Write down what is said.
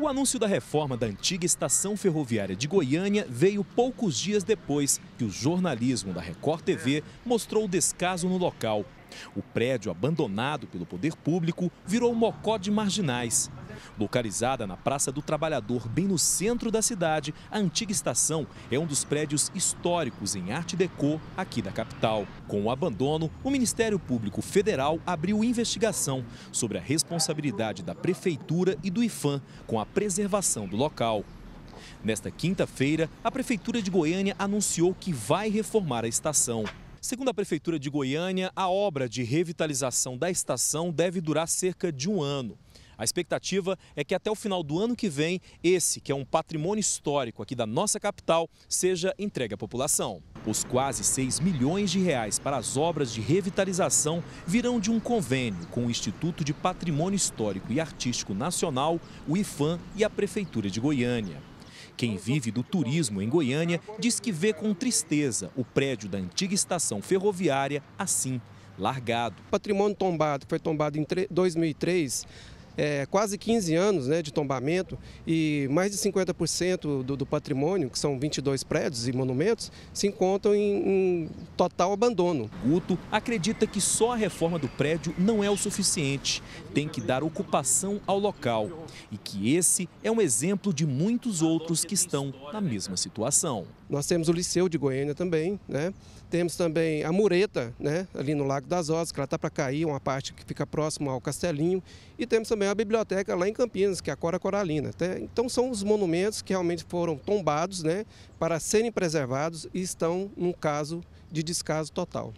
O anúncio da reforma da antiga estação ferroviária de Goiânia veio poucos dias depois que o jornalismo da Record TV mostrou o descaso no local. O prédio, abandonado pelo poder público, virou mocó de marginais. Localizada na Praça do Trabalhador, bem no centro da cidade, a antiga estação é um dos prédios históricos em arte deco aqui da capital. Com o abandono, o Ministério Público Federal abriu investigação sobre a responsabilidade da Prefeitura e do IFAM com a preservação do local. Nesta quinta-feira, a Prefeitura de Goiânia anunciou que vai reformar a estação. Segundo a Prefeitura de Goiânia, a obra de revitalização da estação deve durar cerca de um ano. A expectativa é que até o final do ano que vem, esse, que é um patrimônio histórico aqui da nossa capital, seja entregue à população. Os quase 6 milhões de reais para as obras de revitalização virão de um convênio com o Instituto de Patrimônio Histórico e Artístico Nacional, o IFAM e a Prefeitura de Goiânia. Quem vive do turismo em Goiânia diz que vê com tristeza o prédio da antiga estação ferroviária assim, largado. Patrimônio tombado, que foi tombado em 2003, é, quase 15 anos né, de tombamento e mais de 50% do, do, patrimônio, que são 22 prédios e monumentos, se encontram em, em total abandono. Guto acredita que só a reforma do prédio não é o suficiente. Tem que dar ocupação ao local. E que esse é um exemplo de muitos outros que estão na mesma situação. Nós temos o Liceu de Goiânia também, né? Temos também a Mureta, né? ali no Lago das Rosas, que ela está para cair, uma parte que fica próximo ao Castelinho. E temos também a biblioteca lá em Campinas, que é a Cora Coralina. Então são os monumentos que realmente foram tombados né? para serem preservados e estão num caso de descaso total.